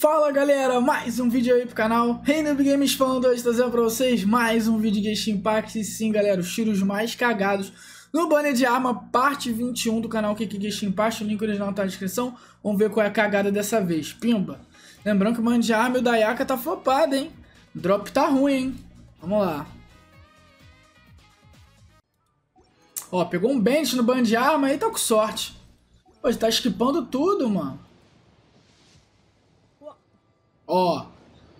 Fala galera, mais um vídeo aí pro canal. Reino Big Games falando hoje, trazendo pra vocês mais um vídeo de Genshin Impact. E sim galera, os tiros mais cagados no banner de arma, parte 21 do canal Kiki Genshin Impact. O link original tá na descrição, vamos ver qual é a cagada dessa vez. Pimba, lembrando que o banner de arma e o Dayaka tá flopado hein? Drop tá ruim hein, vamos lá. Ó, pegou um bench no banner de arma aí tá com sorte. Pô, tá esquipando tudo mano Ó,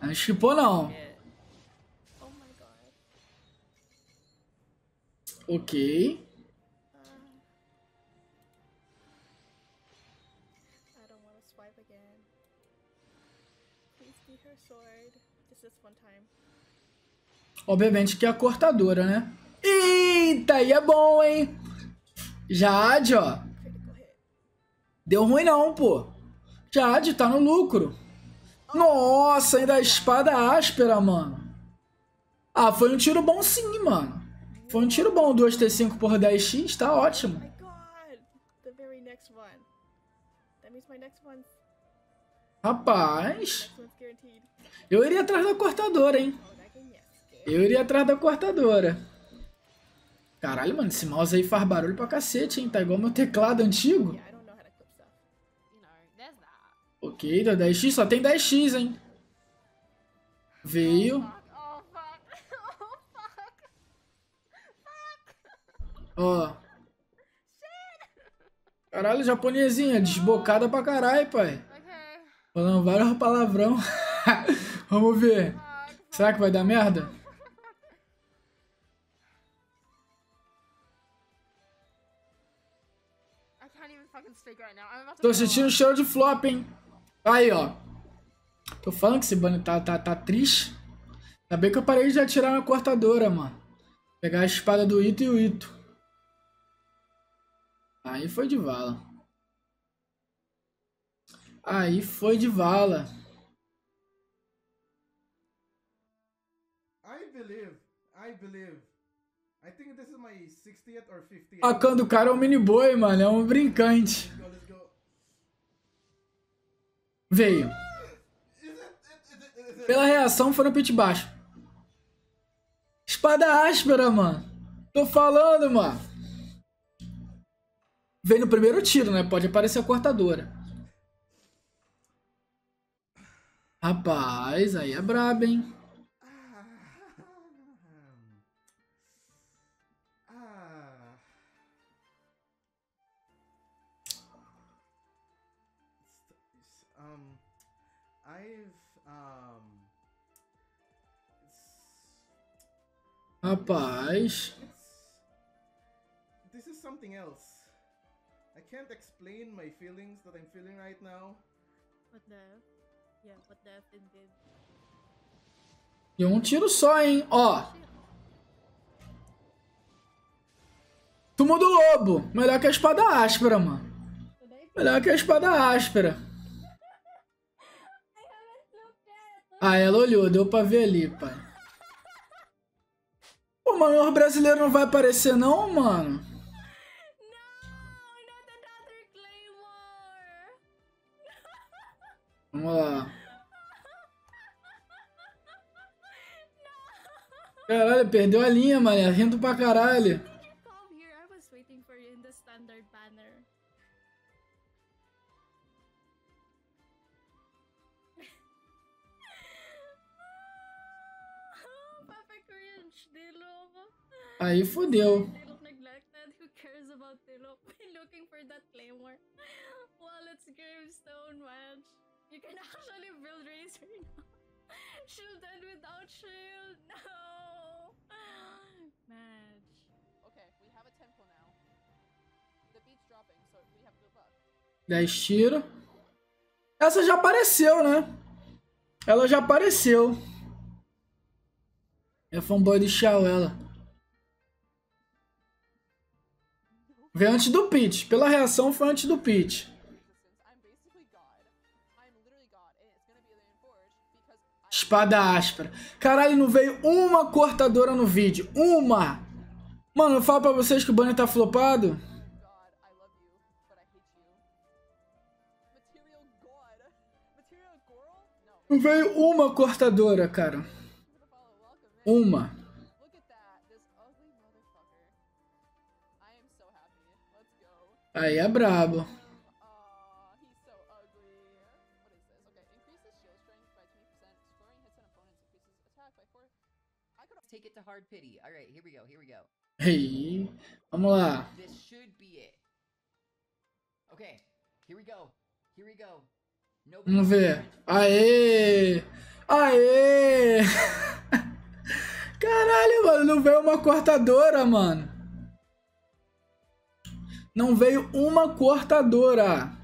não chipou não. Oh my god. Ok. I don't want to swipe again. Please be her sword. Just this one time. Obviamente que é a cortadora, né? Eita, aí é bom, hein? Jade, ó. Deu ruim não, pô. Jade tá no lucro. Nossa, ainda a espada áspera, mano. Ah, foi um tiro bom sim, mano. Foi um tiro bom, 2T5 por 10x, tá Oh ótimo. one's Rapaz, eu iria atrás da cortadora, hein? Oh. Eu iria atrás da cortadora. Caralho, mano, esse mouse aí faz barulho pra cacete, hein? Tá igual meu teclado antigo. Ok, deu 10x, só tem 10x, hein? Veio. Ó. Caralho, japonesinha, desbocada pra caralho, pai. Falando vários palavrão. Vamos ver. Será que vai dar merda? Tô sentindo cheiro de flop, hein? Aí, ó. Tô falando que esse banner tá, tá, tá triste. Ainda bem que eu parei de atirar na cortadora, mano. Pegar a espada do Ito e o Ito. Aí foi de vala. Aí foi de vala. I believe. I believe. I think this is my 60th or 50th. A can do cara é um mini boy, mano. É um brincante. Veio. Pela reação no pit baixo. Espada áspera, mano. Tô falando, mano. Veio no primeiro tiro, né? Pode aparecer a cortadora. Rapaz, aí é brabo, hein? Rapaz. this is something else. I can't explain my feelings that I'm feeling right now. What the? Yeah, what the F did. E um tiro só, hein? Ó. Tumo do lobo. Melhor que a espada áspera, mano. Melhor que a espada áspera. Ah, ela olhou, deu pra ver ali, pai. O maior brasileiro não vai aparecer não, mano? Vamos lá. Caralho, perdeu a linha, mano. Rindo pra caralho. Good luck. 10 tiros. Essa já apareceu, né? Ela já apareceu. É fanboy do Xiao, ela. Veio antes do pitch. Pela reação, foi antes do I Espada áspera. Caralho, não veio uma cortadora no vídeo. Uma! Mano, eu falo pra vocês que o banner tá flopado. Não veio uma cortadora, cara. Uma. Aí é brabo. Aw, he's so ugly. What is this? Okay, increases shield strength by 20%. Scoring hits on opponents increases attack by 4. I could Take it to hard pity. All right, here we go. Here we go. Aí. Vamos lá. Vamos ver. Aê! Aê! Caralho, mano, não veio uma cortadora, mano. Não veio uma cortadora.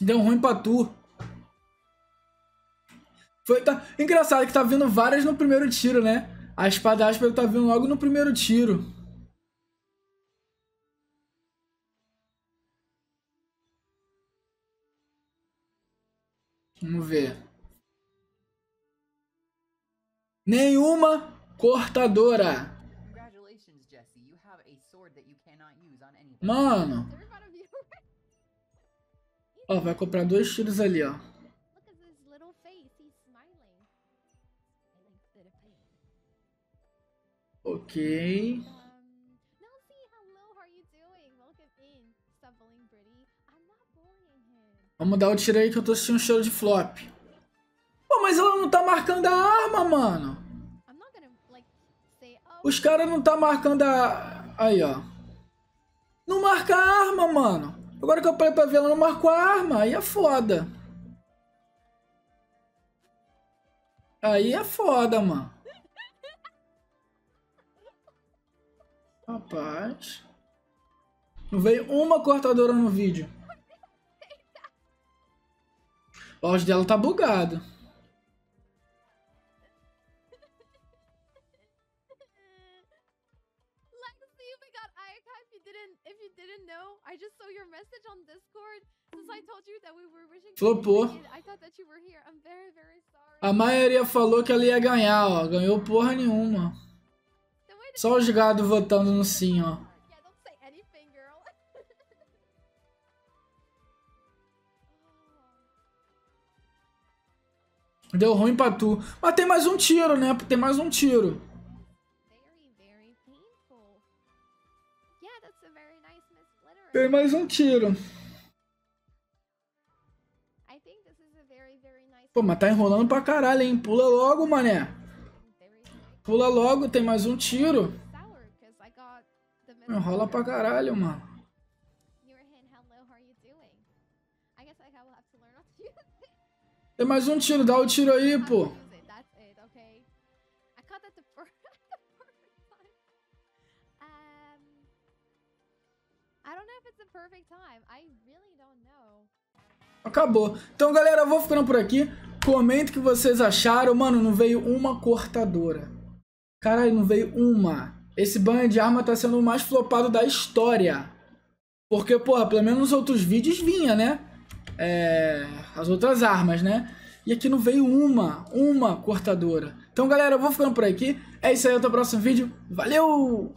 Deu ruim pra tu. Foi, tá... Engraçado que tá vindo várias no primeiro tiro, né? A espada áspera tá vindo logo no primeiro tiro. Vamos ver. Nenhuma cortadora. Mano. Ó, vai comprar dois tiros ali, ó. Look Vamos dar o tiro aí que eu tô sentindo um cheiro de flop. Pô, mas ela não tá marcando a arma, mano. Oh, Os caras não tá marcando a. Aí, ó. Não marca a arma, mano. Agora que eu parei pra ver, ela não marcou a arma. Aí é foda. Aí é foda, mano. Rapaz. Não veio uma cortadora no vídeo. O áudio dela tá bugado. Flopou. A maioria falou que ela ia ganhar, ó. Ganhou porra nenhuma. Só os gados votando no sim, ó. Deu ruim pra tu. Mas tem mais um tiro, né? Tem mais um tiro. Tem mais um tiro. Pô, mas tá enrolando pra caralho, hein? Pula logo, mané. Pula logo, tem mais um tiro. Enrola pra caralho, mano. Tem mais um tiro, dá o tiro aí, to pô. Um. Acabou. Então, galera, eu vou ficando por aqui. Comenta o que vocês acharam. Mano, não veio uma cortadora. Caralho, não veio uma. Esse banho de arma tá sendo o mais flopado da história. Porque, porra, pelo menos nos outros vídeos vinha, né? É, as outras armas, né? E aqui não veio uma, uma cortadora. Então, galera, eu vou ficando por aqui. É isso aí, até o próximo vídeo. Valeu!